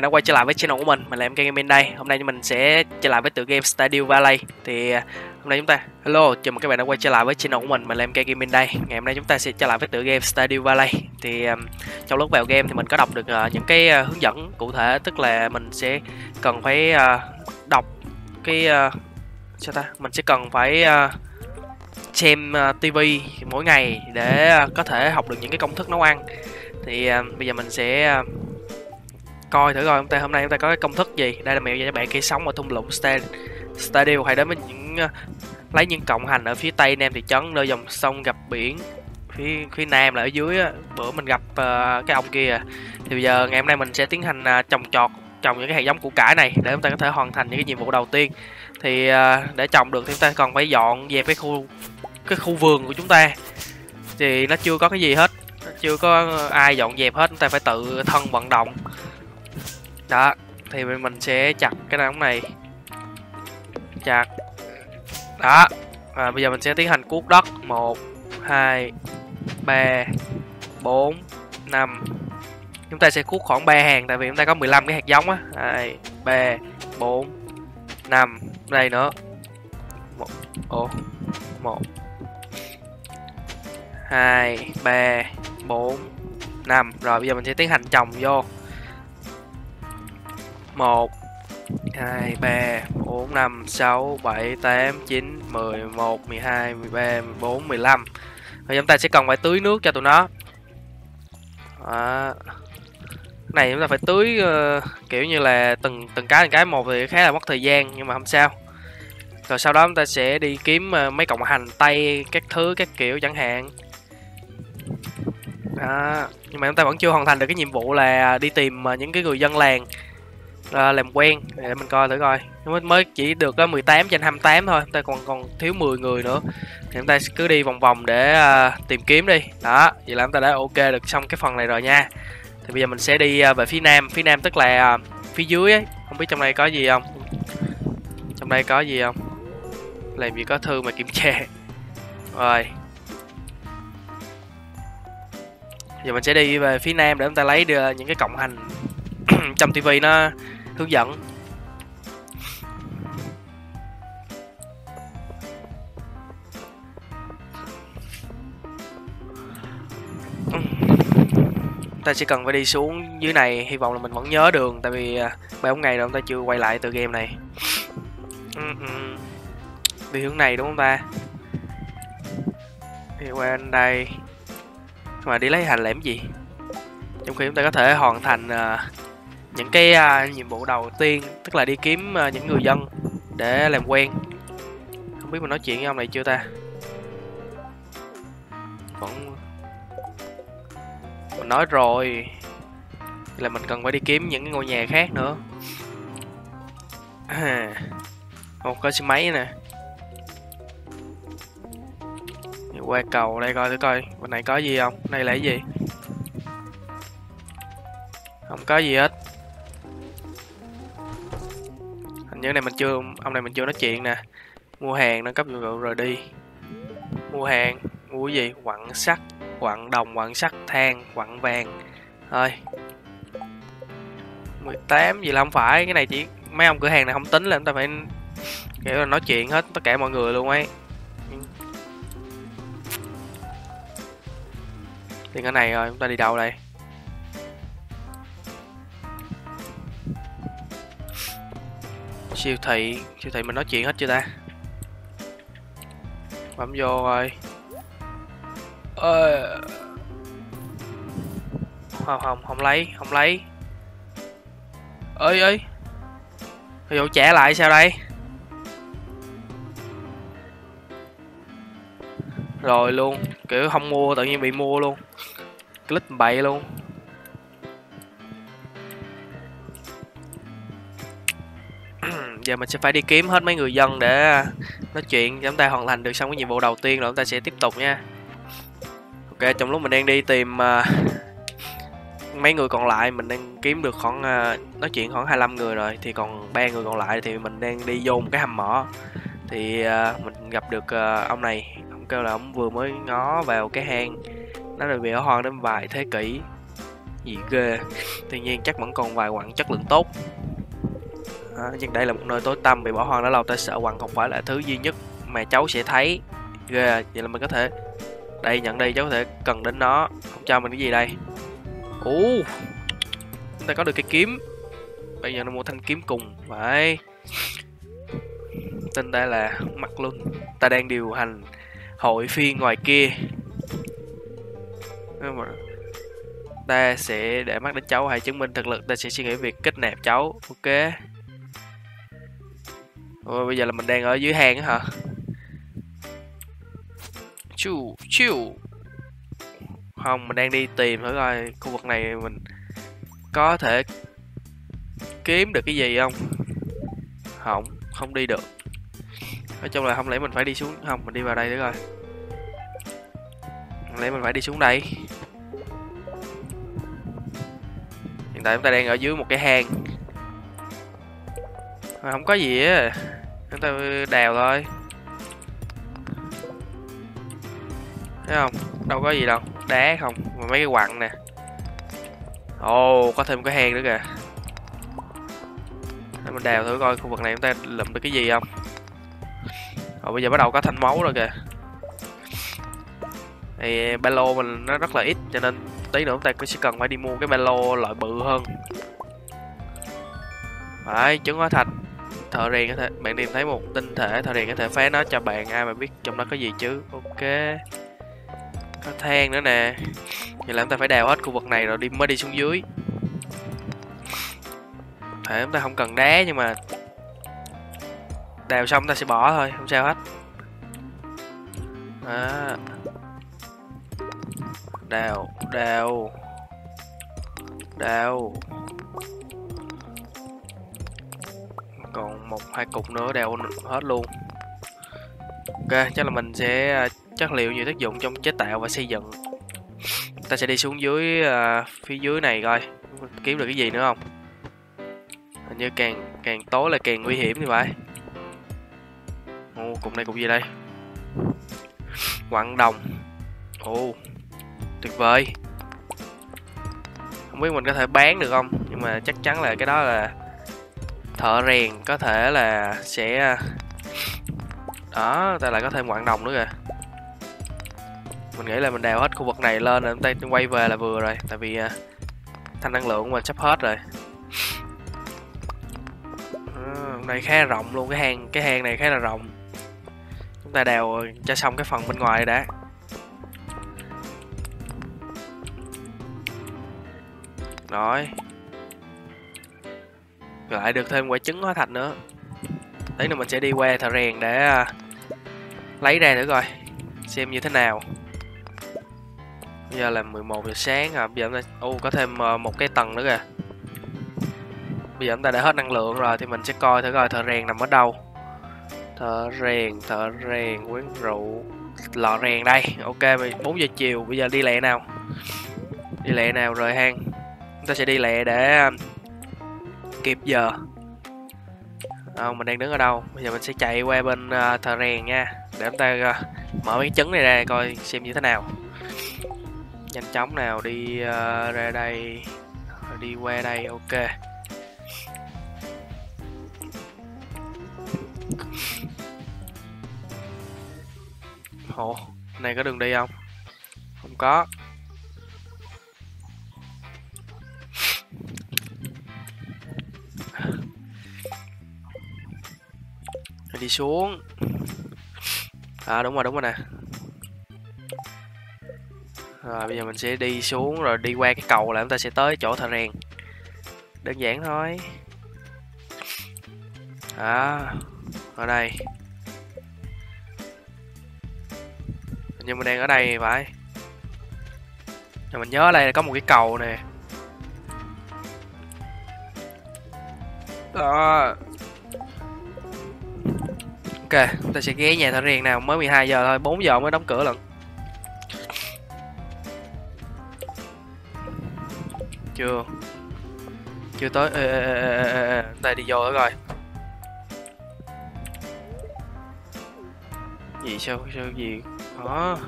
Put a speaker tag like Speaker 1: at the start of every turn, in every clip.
Speaker 1: bạn đã quay trở lại với channel của mình. Mình là em Gaming đây. Hôm nay mình sẽ trở lại với tựa game Stardew Valley. Thì hôm nay chúng ta Hello, chào mừng các bạn đã quay trở lại với channel của mình. Mình là em Gaming đây. Ngày hôm nay chúng ta sẽ trở lại với tựa game Stardew Valley. Thì um, trong lúc vào game thì mình có đọc được uh, những cái uh, hướng dẫn cụ thể. Tức là mình sẽ cần phải uh, đọc cái uh, sao ta? Mình sẽ cần phải uh, xem uh, TV mỗi ngày để uh, có thể học được những cái công thức nấu ăn. Thì uh, bây giờ mình sẽ uh, coi thử coi chúng ta hôm nay chúng ta có cái công thức gì? Đây là mẹo cho các bạn khi sống ở thung lũng Stan Stadio hay đến với những ờ, lấy những cộng hành ở phía tây nam thị trấn nơi dòng sông gặp biển. Phía phía nam là ở dưới á bữa mình gặp uh, cái ông kia. Thì bây giờ ngày hôm nay mình sẽ tiến hành uh, trồng trọt trồng những cái hạt giống củ cải này để chúng ta có thể hoàn thành những cái nhiệm vụ đầu tiên. Thì uh, để trồng được thì chúng ta còn phải dọn dẹp cái khu cái khu vườn của chúng ta. Thì nó chưa có cái gì hết chưa có ai dọn dẹp hết chúng ta phải tự thân vận động đó, thì mình sẽ chặt cái đống này. Chặt. Đó, và bây giờ mình sẽ tiến hành cuốc đất. Một, hai, ba, bốn, năm. Chúng ta sẽ cuốc khoảng 3 hàng, tại vì chúng ta có 15 cái hạt giống á. Hai, ba, bốn, năm. Đây nữa. Một ồ một. Hai, ba, bốn, năm. Rồi, bây giờ mình sẽ tiến hành trồng vô một hai ba bốn năm sáu bảy tám chín mười một mười hai mười ba mười bốn mười lăm. Rồi chúng ta sẽ cần phải tưới nước cho tụi nó. Đó. này chúng ta phải tưới uh, kiểu như là từng từng cái từng cái. Một thì khá là mất thời gian nhưng mà không sao. Rồi sau đó chúng ta sẽ đi kiếm uh, mấy cọng hành tây các thứ các kiểu chẳng hạn. Đó. nhưng mà chúng ta vẫn chưa hoàn thành được cái nhiệm vụ là đi tìm uh, những cái người dân làng à, làm quen để mình coi thử coi. Mới mới chỉ được có 18 trên 28 thôi ta còn còn thiếu 10 người nữa. Thì chúng ta cứ đi vòng vòng để uh, tìm kiếm đi. Đó vậy là chúng ta đã ok được xong cái phần này rồi nha. Thì bây giờ mình sẽ đi uh, về phía nam. Phía nam tức là uh, phía dưới ấy. Không biết trong đây có gì không? Trong đây có gì không? Làm gì có thư mà kiểm tra. Rồi. Giờ mình sẽ đi về phía nam để chúng ta lấy được những cái cộng hành trong tivi nó tôi giận. Ta chỉ cần phải đi xuống dưới này hy vọng là mình vẫn nhớ đường tại vì à, mấy mấy ngày rồi ta chưa quay lại từ game này. Đi hướng này đúng không ta? Đi qua đây. Mà đi lấy hành làm gì? Trong khi chúng ta có thể hoàn thành uh, những cái uh, nhiệm vụ đầu tiên tức là đi kiếm uh, những người dân để làm quen. Không biết mình nói chuyện với ông này chưa ta? Vẫn mình nói rồi là mình cần phải đi kiếm những ngôi nhà khác nữa. Một cái xe máy nè. Qua cầu đây coi thử coi bên này có gì không? Đây là cái gì? Không có gì hết. Những như này mình chưa ông này mình chưa nói chuyện nè. Mua hàng, nâng cấp dụng cụ rồi đi. Mua hàng, mua cái gì? Quặng sắt, quặng đồng, quặng sắt, than, quặng vàng. Thôi. 18 gì là không phải, cái này chỉ mấy ông cửa hàng này không tính là chúng ta phải kiểu là nói chuyện hết tất cả mọi người luôn ấy. Thì cái này rồi, chúng ta đi đâu đây? Siêu thị siêu thị mình nói chuyện hết chưa ta? Bấm vô rồi ờ... không không không lấy không lấy. Ơi ơi. Vụ trả lại sao đây? Rồi luôn, kiểu không mua, tự nhiên bị mua luôn. Click bậy luôn. Giờ mình sẽ phải đi kiếm hết mấy người dân để à, nói chuyện chúng ta hoàn thành được xong cái nhiệm vụ đầu tiên rồi chúng ta sẽ tiếp tục nha. Ok trong lúc mình đang đi tìm uh, mấy người còn lại mình đang kiếm được khoảng uh, nói chuyện khoảng 25 người rồi thì còn ba người còn lại thì mình đang đi vô một cái hầm mỏ. Thì uh, mình gặp được uh, ông này ông kêu là ông vừa mới ngó vào cái hang nó là bị ở hoang đến vài thế kỷ. Gì ghê. Tuy nhiên chắc vẫn còn vài quặng chất lượng tốt à, nhưng đây là một nơi tối tăm bị bỏ hoang đã lâu ta sợ hoàng không phải là thứ duy nhất mà cháu sẽ thấy. Ghê yeah, vậy là mình có thể đây nhận đi cháu có thể cần đến nó. Không cho mình cái gì đây. Ú chúng ta có được cái kiếm. Bây giờ nó mua thanh kiếm cùng vậy tên ta là mặt luân. Ta đang điều hành hội phiên ngoài kia. Ờ, mà ta sẽ để mắt đến cháu hãy chứng minh thực lực. Ta sẽ suy nghĩ việc kết nạp cháu. Ok. Ôi, bây giờ là mình đang ở dưới hang hả? Chu chu. Không mình đang đi tìm thử coi khu vực này mình có thể kiếm được cái gì không? Không không đi được. Nói chung là không lẽ mình phải đi xuống không mình đi vào đây nữa coi. Không lẽ mình phải đi xuống đây? Hiện tại chúng ta đang ở dưới một cái hang. À, không có gì á chúng ta đào thôi. Thấy không? Đâu có gì đâu. Đá không? Mà mấy cái quặng nè. Ồ oh, có thêm cái hang nữa kìa. Để mình đào thử coi khu vực này chúng ta lụm được cái gì không. Rồi bây giờ bắt đầu có thanh máu rồi kìa. Thì ba lô mình nó rất là ít cho nên tí nữa chúng ta cũng sẽ cần phải đi mua cái ba lô loại bự hơn. Phải trứng hóa thạch thợ rèn có thể, bạn tìm thấy một tinh thể, thợ rèn có thể phá nó cho bạn. Ai mà biết trong đó có gì chứ? Ok. Có than nữa nè. Vậy là chúng ta phải đào hết khu vực này rồi đi, mới đi xuống dưới. Thể chúng ta không cần đá nhưng mà đào xong ta sẽ bỏ thôi, không sao hết. À. đào đào đào. Một hai cục nữa đào hết luôn. Ok chắc là mình sẽ à, chất liệu nhiều tác dụng trong chế tạo và xây dựng. Ta sẽ đi xuống dưới uh, phía dưới này coi kiếm được cái gì nữa không? Hình như càng càng tối là càng nguy hiểm như vậy ô cục này cục gì đây? Quặng đồng. Ồ tuyệt vời. Không biết mình có thể bán được không nhưng mà chắc chắn là cái đó là thợ rèn có thể là sẽ à, đó ta lại có thêm quặng đồng nữa kìa. Mình nghĩ là mình đào hết khu vực này lên rồi tay quay về là vừa rồi tại vì uh, thanh năng lượng của mình sắp hết rồi. Ờ, uh, này khá là rộng luôn cái hang cái hang này khá là rộng. Chúng ta đào cho xong cái phần bên ngoài đã. Rồi lại được thêm quả trứng hóa thạch nữa. Tí nữa mình sẽ đi qua thợ rèn để à, lấy ra nữa coi, xem như thế nào. Bây giờ là 11 giờ sáng à bây giờ chúng ta, ô, có thêm ờ, một cái tầng nữa kìa. Bây giờ chúng ta đã hết năng lượng rồi thì mình sẽ coi thử coi thợ rèn nằm ở đâu. Thợ rèn thợ rèn quán rượu lò rèn đây. Ok 4 giờ chiều, bây giờ đi lẹ nào. Đi lẹ nào rồi hang? Chúng ta sẽ đi lẹ để à, kịp giờ. À, mình đang đứng ở đâu? Bây giờ mình sẽ chạy qua bên à, uh, thợ rèn nha. Để chúng ta uh, mở mấy cái trứng này ra coi xem như thế nào. Nhanh chóng nào đi uh, ra đây. Đi qua đây ok. Ồ, này có đường đi không? Không có. Đi xuống. À đúng rồi đúng rồi nè. Rồi bây giờ mình sẽ đi xuống rồi đi qua cái cầu là chúng ta sẽ tới chỗ thợ rèn. Đơn giản thôi. À, ở đây. Nhưng mình đang ở đây phải. Rồi mình nhớ ở đây là có một cái cầu nè. Đó ok chúng ta sẽ ghé nhà thợ rèn nào mới 12 giờ thôi 4 giờ mới đóng cửa lần. Chưa. Chưa tới ê, ê, ê, ê, ê. đây đi vô rồi gì sao sao gì? Đó.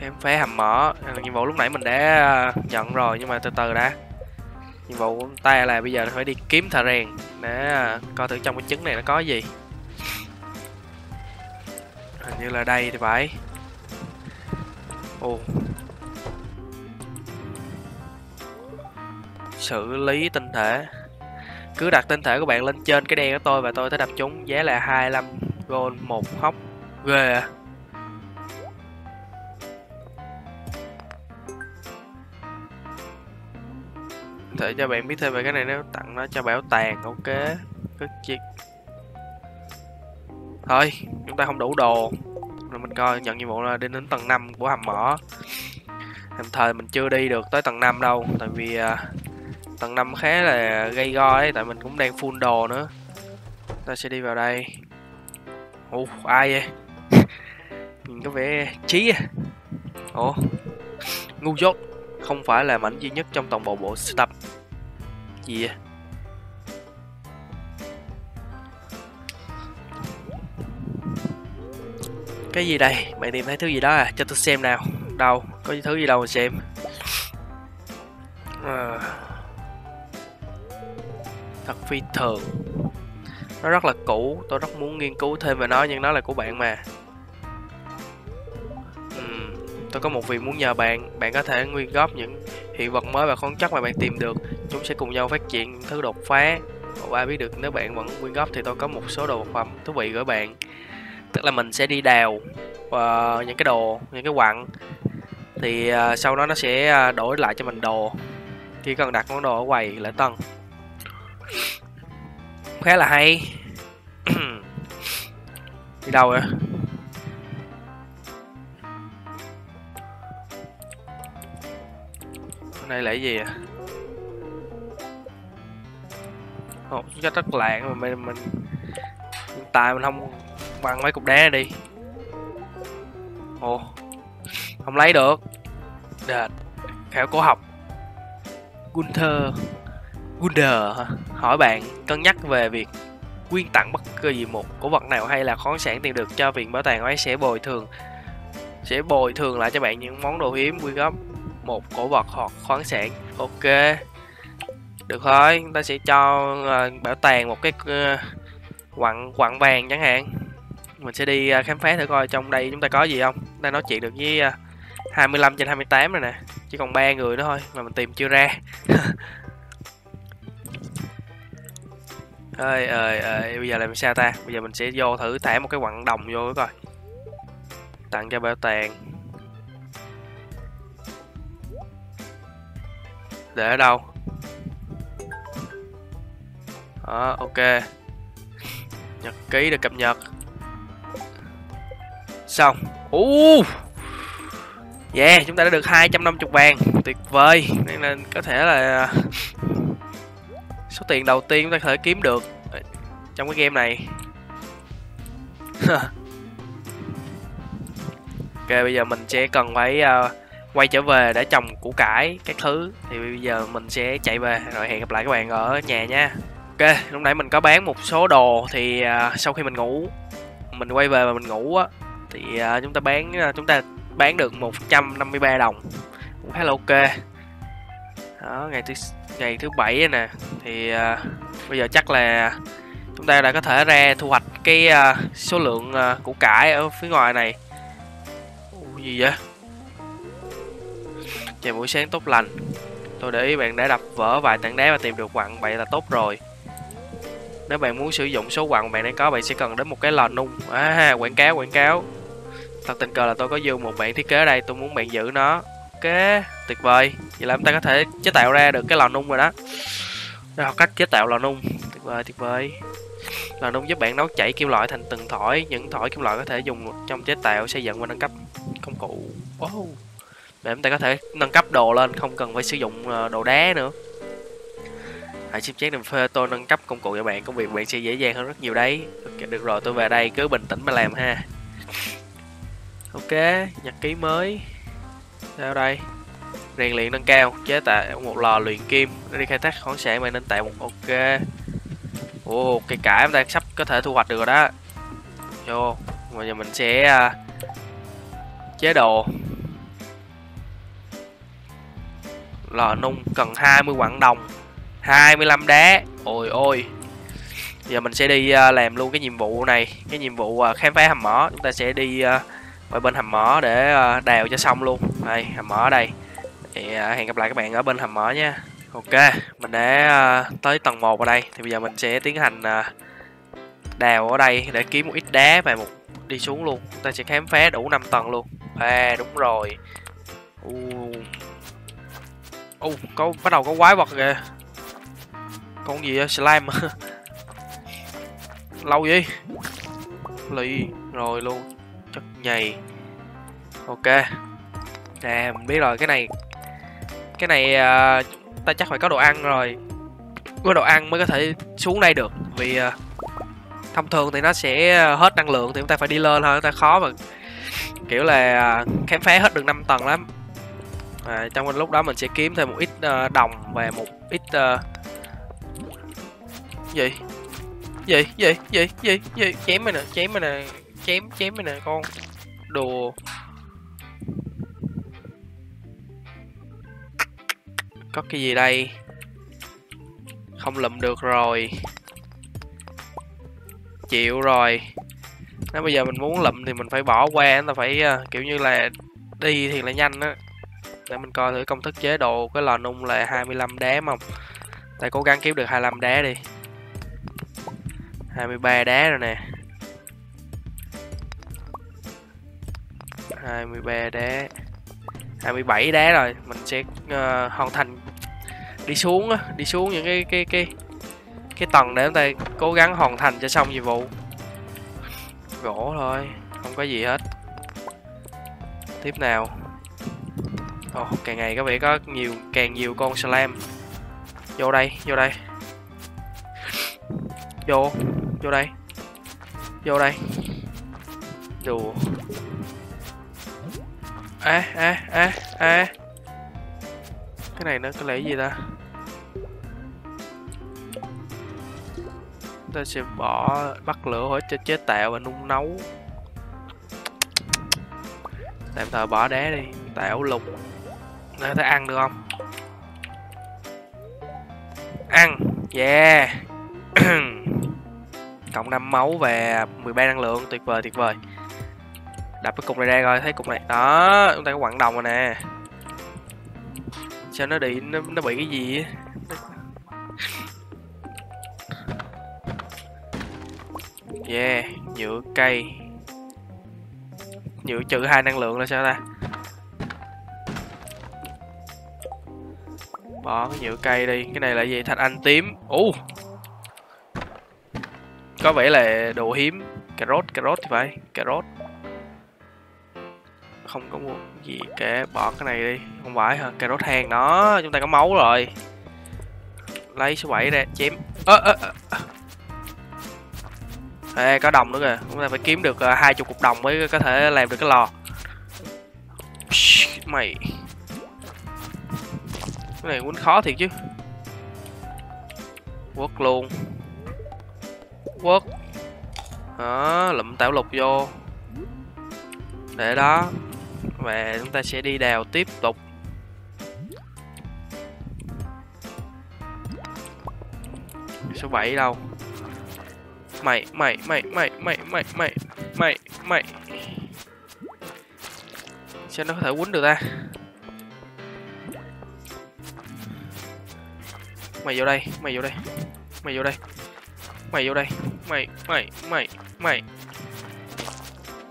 Speaker 1: Em phế phá hầm mỏ ờ, nhiệm vụ lúc nãy mình đã à, nhận rồi nhưng mà từ từ đã. Nhiệm vụ của ta là bây giờ phải đi kiếm thợ rèn để à, coi thử trong cái trứng này nó có gì như là đây thì phải. Ồ. Xử lý tinh thể. Cứ đặt tinh thể của bạn lên trên cái đen của tôi và tôi sẽ đập chúng. Giá là 25 gold, một hốc. Ghê à. Thể cho bạn biết thêm về cái này, nếu tặng nó cho bảo tàng, ok. Cất chiếc thôi, chúng ta không đủ đồ mình coi nhận nhiệm vụ là đến đến tầng 5 của hầm mỏ. Đồng thời mình chưa đi được tới tầng 5 đâu Tại vì uh, tầng 5 khá là gây go ấy Tại mình cũng đang full đồ nữa. Ta sẽ đi vào đây. Ủa ai vậy? Nhìn có vẻ trí à. Ủa? Ngu dốt Không phải là mảnh duy nhất trong toàn bộ bộ sưu tập. Gì vậy? Cái gì đây? Bạn tìm thấy thứ gì đó à? Cho tôi xem nào Đâu? Có thứ gì đâu mà xem à. Thật phi thường Nó rất là cũ Tôi rất muốn nghiên cứu thêm về nó, Nhưng nó là của bạn mà uhm. Tôi có một việc muốn nhờ bạn Bạn có thể nguyên góp những hiện vật mới và khoáng chất mà bạn tìm được Chúng sẽ cùng nhau phát triển những thứ đột phá Và ai biết được, nếu bạn vẫn quyên góp thì tôi có một số đồ vật phẩm thú vị gửi bạn tức là mình sẽ đi đào uh, những cái đồ những cái quặng. Thì uh, sau đó nó sẽ uh, đổi lại cho mình đồ. Chỉ cần đặt món đồ ở quầy lễ tân khá là hay. Đi đâu vậy? Hôm nay là cái gì à Ồ, rất rất lạng mà mình, mình hiện tại mình không bằng mấy cục đá đi. Ồ không lấy được. Đệt. Khảo cổ học. Gunther. Gunder hỏi bạn cân nhắc về việc quyên tặng bất cứ gì một cổ vật nào hay là khoáng sản tìm được cho viện bảo tàng ấy sẽ bồi thường. Sẽ bồi thường lại cho bạn những món đồ hiếm quyên góp một cổ vật hoặc khoáng sản. Ok. Được thôi chúng ta sẽ cho uh, bảo tàng một cái uh, quặng quặng vàng chẳng hạn mình sẽ đi à, khám phá thử coi trong đây chúng ta có gì không? Đang nói chuyện được với à, 25 trên 28 rồi nè, chỉ còn ba người nữa thôi mà mình tìm chưa ra. Ơi ơi ơi, bây giờ làm sao ta? Bây giờ mình sẽ vô thử thả một cái quặng đồng vô coi. Tặng cho bảo tàng. Để ở đâu? Đó, ok. Nhật ký được cập nhật xong. Uh yeah chúng ta đã được 250 vàng. Tuyệt vời. Nên là có thể là số tiền đầu tiên chúng ta có thể kiếm được trong cái game này. Ok bây giờ mình sẽ cần phải uh, quay trở về để trồng củ cải các thứ. Thì bây giờ mình sẽ chạy về. Rồi hẹn gặp lại các bạn ở nhà nha. Ok lúc nãy mình có bán một số đồ thì uh, sau khi mình ngủ mình quay về mà mình ngủ á thì uh, chúng ta bán uh, chúng ta bán được 153 đồng. Cũng khá là ok. Đó ngày thứ ngày thứ bảy nè. Thì uh, bây giờ chắc là chúng ta đã có thể ra thu hoạch cái uh, số lượng uh, củ cải ở phía ngoài này. Ủa, gì vậy? Chào buổi sáng tốt lành. Tôi để ý bạn đã đập vỡ vài tảng đá và tìm được quặng vậy là tốt rồi. Nếu bạn muốn sử dụng số quặng bạn đang có bạn sẽ cần đến một cái lò nung. À quảng cáo quảng cáo thật tình cờ là tôi có vô một bản thiết kế ở đây, tôi muốn bạn giữ nó. Ok, tuyệt vời. Vậy là chúng ta có thể chế tạo ra được cái lò nung rồi đó. Đó học cách chế tạo lò nung. Tuyệt vời tuyệt vời. Lò nung giúp bạn nấu chảy kim loại thành từng thỏi. Những thỏi kim loại có thể dùng trong chế tạo, xây dựng và nâng cấp công cụ. Wow. để chúng ta có thể nâng cấp đồ lên, không cần phải sử dụng ờ, đồ đá nữa. Hãy xem chén đừng phê tôi nâng cấp công cụ cho bạn. Công việc bạn sẽ dễ dàng hơn rất nhiều đấy. Ok, được rồi, tôi về đây, cứ bình tĩnh mà làm ha ok nhật ký mới. Sao đây? Rèn luyện nâng cao chế tạo một lò luyện kim đi khai thác khoáng sản mà nên tạo một ok. Ồ cây cải chúng ta sắp có thể thu hoạch được rồi đó. Vô bây giờ mình sẽ uh, chế đồ lò nung cần 20 quặng đồng 25 đá. Ôi ôi. Giờ mình sẽ đi uh, làm luôn cái nhiệm vụ này cái nhiệm vụ uh, khám phá hầm mỏ. Chúng ta sẽ đi uh, qua bên hầm mỏ để ờ, đào cho xong luôn. Đây hầm mỏ ở đây. Thì ờ, hẹn gặp lại các bạn ở bên hầm mỏ nha. Ok mình đã ờ, tới tầng 1 ở đây. Thì bây giờ mình sẽ tiến hành đào ở đây để kiếm một ít đá và một đi xuống luôn. Ta sẽ khám phá đủ 5 tầng luôn. À đúng rồi. U uh. uh, có bắt đầu có quái vật kìa. Con gì vậy? Slime. Lâu gì lì. Rồi luôn chất nhầy. Ok. Nè mình biết rồi cái này cái này uh, ta chắc phải có đồ ăn rồi. Có đồ ăn mới có thể xuống đây được vì uh, thông thường thì nó sẽ hết năng lượng thì chúng ta phải đi lên thôi chúng ta khó mà kiểu là à, khám phá hết được 5 tầng lắm. À, trong lúc đó mình sẽ kiếm thêm một ít uh, đồng và một ít uh... gì? Gì? Gì? Gì? Gì? Gì? Chém mày nè chém mày nè chém chém mày nè con. Đồ. Có cái gì đây? Không lụm được rồi. Chịu rồi. Nếu bây giờ mình muốn lụm thì mình phải bỏ qua ta phải uh, kiểu như là đi thì là nhanh á. Để mình coi thử công thức chế độ cái lò nung là 25 đá không? Ta cố gắng kiếm được 25 đá đi. 23 đá rồi nè. 23 đá. 27 đá rồi. Mình sẽ uh, hoàn thành. Đi xuống á đi xuống những cái cái cái cái tầng để chúng ta cố gắng hoàn thành cho xong nhiệm vụ. Gỗ thôi không có gì hết. Tiếp nào. Oh, càng ngày có vẻ có nhiều càng nhiều con slam. Vô đây vô đây. Vô vô đây. Vô đây. Đùa à à à à cái này nó có lẽ gì ta? Ta sẽ bỏ, bắt lửa hỗ cho chế tạo và nung nấu. Tạm thời bỏ đá đi, tạo lục. Để ta ăn được không? Ăn, yeah. Cộng 5 máu và 13 năng lượng, tuyệt vời tuyệt vời đập cái cục này ra coi thấy cục này đó chúng ta có quặng đồng rồi nè. Sao nó bị nó, nó bị cái gì yeah nhựa cây. Nhựa trừ hai năng lượng là sao ta? Bỏ cái nhựa cây đi cái này là gì? Thạch anh tím. Ú uh. có vẻ là đồ hiếm. Cà rốt cà rốt thì phải cà rốt không có một gì cả bỏ cái này đi. Không phải hả? Cà rốt than đó chúng ta có máu rồi. Lấy số 7 ra chém. Ơ ơ ơ. Ê, có đồng nữa kìa. Chúng ta phải kiếm được à, hai chục cục đồng mới có thể làm được cái lò. Mày. Cái này quýnh khó thiệt chứ. Quất luôn. Quất. Đó lụm tạo lục vô. Để đó và chúng ta sẽ đi đào tiếp tục. Số 7 đâu? Mày mày mày mày mày mày mày mày mày. Sao nó có thể quýnh được ta? Mày vô đây, mày vô đây, mày vô đây, mày vô đây, mày mày mày mày.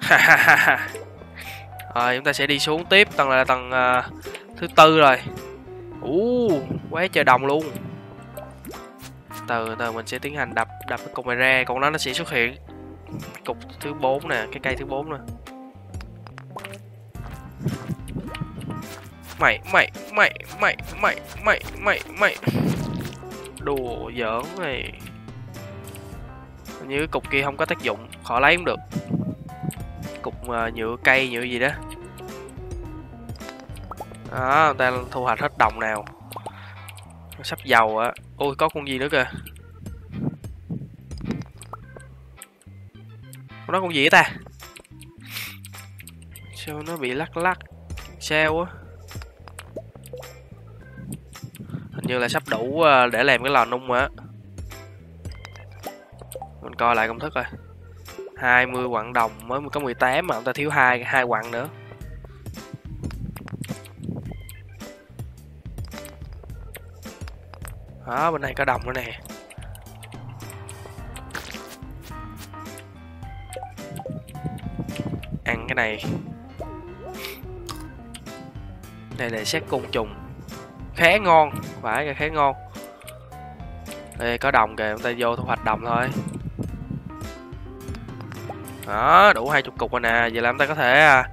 Speaker 1: Ha ha ha ha. Rồi chúng ta sẽ đi xuống tiếp tầng là tầng uh, thứ tư rồi. Ú, quá trời đồng luôn. Từ từ mình sẽ tiến hành đập đập cái cục này ra, còn đó nó sẽ xuất hiện cục thứ 4 nè, cái cây thứ 4 nè. Mày, mày, mày, mày, mày, mày, mày, mày. Đùa giỡn này. Như cái cục kia không có tác dụng, khỏi lấy cũng được cục uh, nhựa cây nhựa gì đó. Đó ta thu hoạch hết đồng nào. Sắp dầu á. Ôi có con gì nữa kìa. Con đó con gì ta? Sao nó bị lắc lắc sao á? Hình như là sắp đủ ờ, để làm cái lò nung á. Mình coi lại công thức rồi. 20 quặng đồng mới có 18 mà chúng ta thiếu hai hai quặng nữa. Đó, bên này có đồng nữa nè. Ăn cái này. Đây là xét côn trùng. Khá ngon, phải là khá ngon. Đây, có đồng kìa chúng ta vô thu hoạch đồng thôi đó đủ hai chục cục rồi nè giờ làm ta có thể à,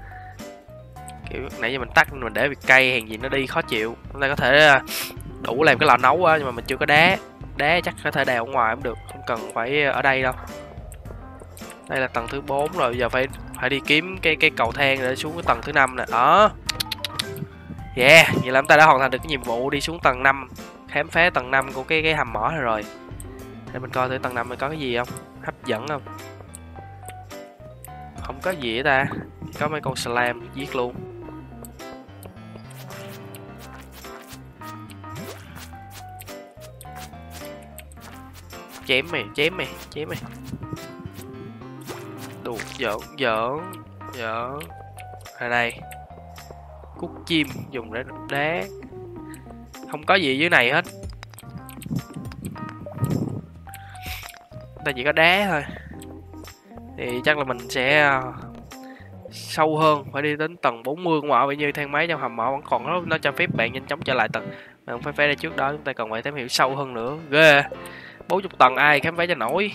Speaker 1: kiểu nãy giờ mình tắt mình để việc cây hàng gì nó đi khó chịu. Chúng ta có thể à, đủ làm cái lò nấu á nhưng mà mình chưa có đá. Đá chắc có thể đào ở ngoài cũng được không cần phải ở đây đâu. Đây là tầng thứ 4 rồi giờ phải phải đi kiếm cái cái cầu thang để xuống cái tầng thứ năm nè. Đó. Yeah vậy là chúng ta đã hoàn thành được cái nhiệm vụ đi xuống tầng 5 khám phá tầng 5 của cái cái hầm mỏ này rồi. Để mình coi thử tầng 5 mình có cái gì không hấp dẫn không? Không có gì hết ta. Có mấy con slam giết luôn. Chém mày chém mày chém mày. Đùa giỡn giỡn giỡn. Ở đây. Cút chim, dùng để đá. Không có gì dưới này hết. Ta chỉ có đá thôi thì chắc là mình sẽ à, sâu hơn phải đi đến tầng 40 của bởi như thang máy trong hầm mỏ vẫn còn nó, nó cho phép bạn nhanh chóng trở lại tầng mà không phải phải ra trước đó. Chúng ta cần phải tìm hiểu sâu hơn nữa. Ghê. 40 tầng ai khám phá cho nổi.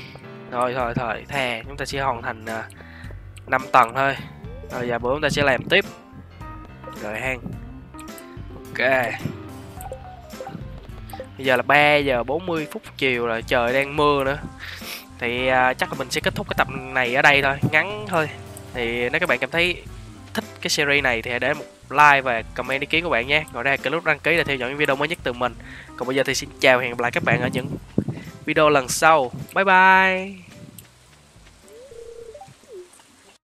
Speaker 1: Rồi thôi thôi thè chúng ta sẽ hoàn thành à, uh, 5 tầng thôi. Rồi giờ bữa chúng ta sẽ làm tiếp. Rồi hang ok. Bây giờ là 3 giờ 40 phút chiều rồi. Trời đang mưa nữa thì uh, chắc là mình sẽ kết thúc cái tập này ở đây thôi ngắn thôi. Thì nếu các bạn cảm thấy thích cái series này thì hãy để một like và comment ý kiến của bạn nhé. Ngoài ra cái nút đăng ký để theo dõi những video mới nhất từ mình. Còn bây giờ thì xin chào và hẹn gặp lại các bạn ở những video lần sau. Bye bye!